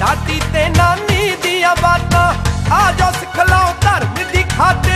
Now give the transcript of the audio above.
ਦਾਦੀ ਤੇ ਨਾਨੀ ਦੀਆਂ ਬਾਤਾਂ। ਆਜੋ ਸਿੱਖ ਸਿਖਲਾਓ ਧਰਮ ਦੀ ਖਾਤ